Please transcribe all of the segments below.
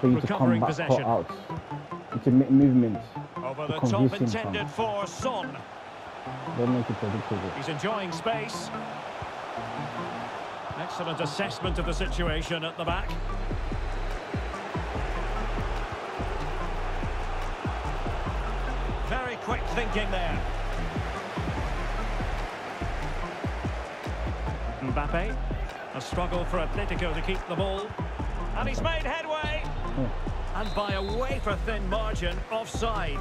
for you to come back cut out. Can make movements. Over the top intended for Son. Don't make it predictable. He's enjoying space. Excellent assessment of the situation at the back. Very quick thinking there. Mbappe. A struggle for Atletico to keep the ball. And he's made headway. And by a wafer thin margin, offside.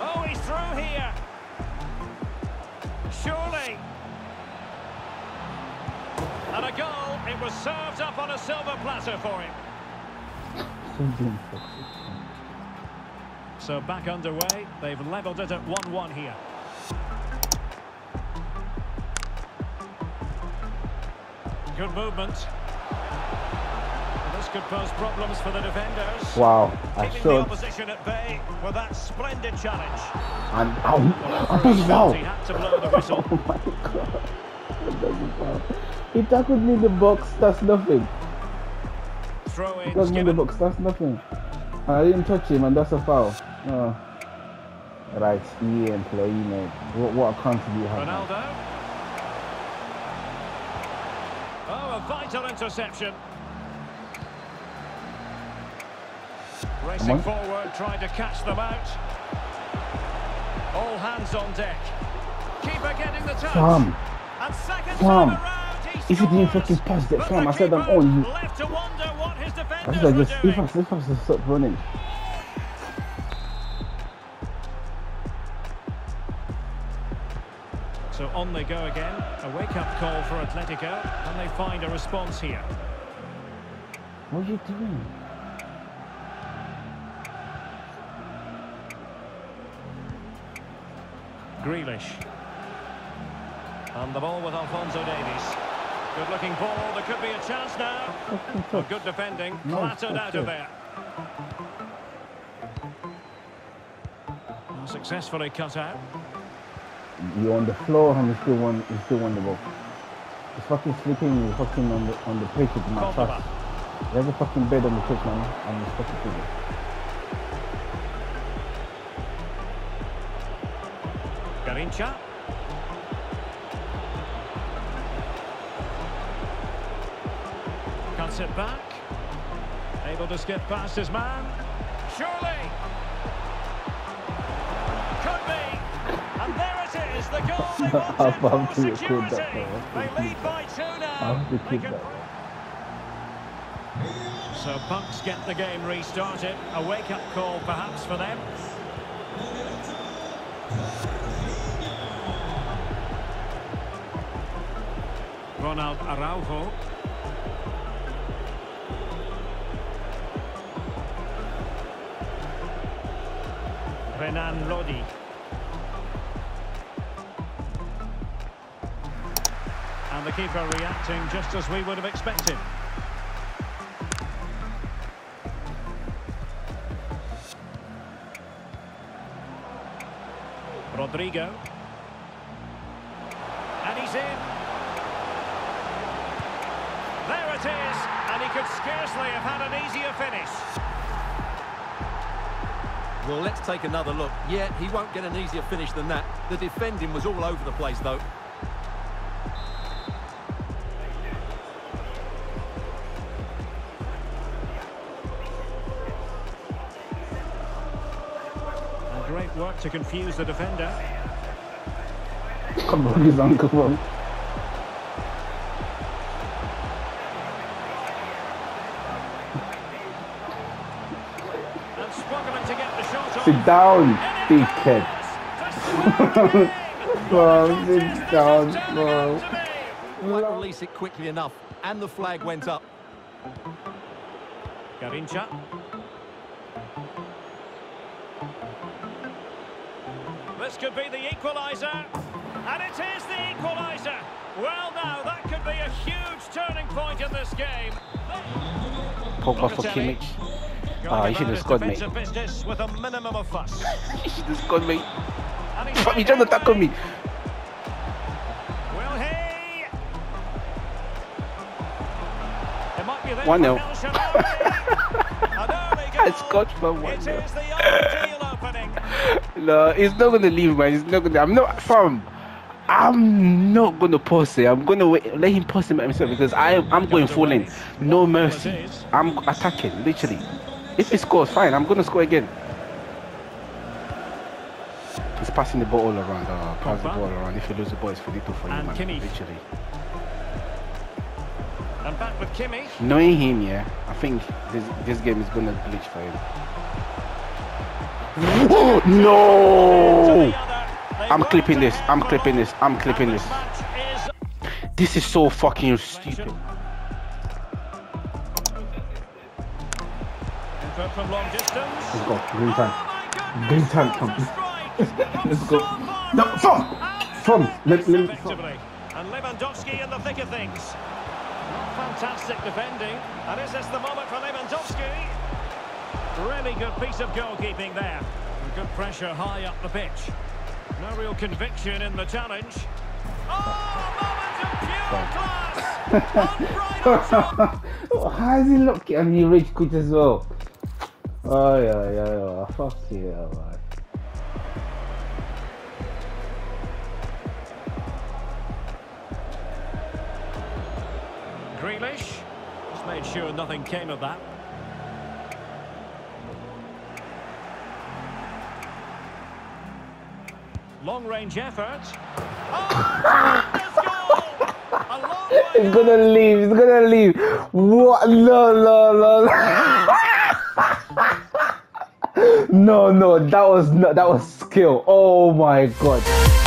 Oh, he's through here. Surely. And a goal. It was served up on a silver platter for him. So back underway. They've levelled it at 1-1 here. Good movement. Could pose problems for the defenders. Wow, I Keeping should. the opposition at bay with that splendid challenge. And ow, Well, oh, wow. he had to blow the whistle. Oh my god. He tackled me in the box, that's nothing. Throw He in tackled me in the box, that's nothing. I didn't touch him and that's a foul. Oh. Right, EA employee mate. What, what account do you have? now? Ronaldo. Oh, a vital interception. Racing forward, trying to catch them out. All hands on deck. Keeper getting the touch. Sam, And second time around, if you didn't fucking pass that the I said I'm on you. Left to wonder what his I defenders said just, if I, if I just stop running. So on they go again. A wake-up call for Atletico. And they find a response here. What are you doing? Grealish. And the ball with Alphonso Davies. Good looking ball. There could be a chance now. Oh, good defending. Clattered out of there. Well, Successfully cut out. You're on the floor and you still want you still want the ball. It's fucking sleeping you fucking on the on the pitch with my trust. Have a fucking bed on the pitch, man, and you fucking figure. Garrincha. Cuts it back. Able to skip past his man. Surely. Could be. And there it is, the goal they wanted to for security. They lead by two now. They can- So Bucks get the game restarted. A wake-up call perhaps for them. Ronald Araujo. Renan Lodi. And the keeper reacting just as we would have expected. Rodrigo. And he's in. There it is. And he could scarcely have had an easier finish. Well, let's take another look. Yeah, he won't get an easier finish than that. The defending was all over the place, though. And great work to confuse the defender. Come on, his uncle, Sit down, And big it kid. goes! To score again! Bro, What sit is this down, turning bro. out to be? Won't release it quickly enough, and the flag went up. Garrincha. This could be the equaliser. And it is the equaliser. Well, now, that could be a huge turning point in this game. Pogba for Locatelli. Kimmich. Going Ah, he should have scored, mate. with a minimum of fuss. He should have scored, mate. And he's Fuck, he made trying to tackle headway. me. Will he? It might be One for nil. El Shaarawy. Scotchman one. It is the ideal opening. No, he's not gonna leave, man. He's not gonna. I'm not from. I'm not gonna post it. I'm gonna wait, let him post him himself because I I'm going full in. No mercy. I'm attacking literally. If he scores, fine. I'm gonna score again. He's passing the ball all around. Uh, pass the ball around. If you lose the ball, it's finito for you, And man. Kimmich. Literally. And back with Kimmy. Knowing him, yeah, I think this this game is gonna glitch for him. To no! the other. They I'm clipping this. I'm clipping this. I'm clipping this this. match is This is so fucking stupid. From long distance. Oh Let's go. Green Oh tank. my Green tank, come. Let's go. No, from. And From. Let- let-. And Lewandowski in the thick of things. Fantastic defending. And is this the moment for Lewandowski? Really good piece of goalkeeping there. And good pressure high up the pitch. No real conviction in the challenge. Oh, moment of pure class! How is he looking? And he rage quit as well. Oh yeah, yeah, yeah. Fuck yeah, man. Grealish just made sure nothing came of that. Long range effort. Oh, goal! A long way He's gonna leave. He's gonna leave. What? No, no, no. no, no. That was not. That was skill. Oh my god.